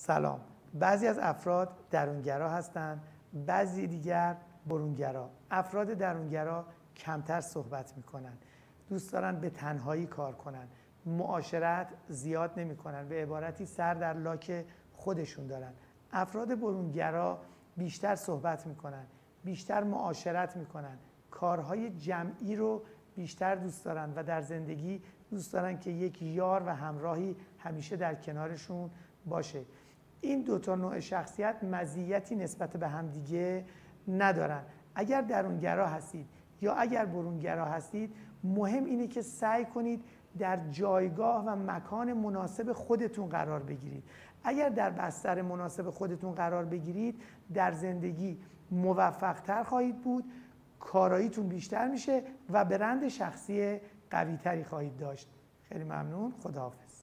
سلام. بعضی از افراد درونگرا هستند بعضی دیگر برونگرا. افراد درونگرا کمتر صحبت می‌کنن دوست دارن به تنهایی کار کنن. معاشرت زیاد نمی‌کنن به عبارتی سر در لاک خودشون دارن. افراد برونگرا بیشتر صحبت می‌کنن بیشتر معاشرت می‌کنن. کارهای جمعی رو بیشتر دوست دارن و در زندگی دوست دارن که یک یار و همراهی همیشه در کنارشون باشه. این دو تا نوع شخصیت مزیتی نسبت به همدیگه ندارن. اگر درونگرا هستید یا اگر برونگرا هستید مهم اینه که سعی کنید در جایگاه و مکان مناسب خودتون قرار بگیرید. اگر در بستر مناسب خودتون قرار بگیرید در زندگی موفقتر خواهید بود کاراییتون بیشتر میشه و برند شخصی قویتری خواهید داشت. خیلی ممنون. خداحافظ.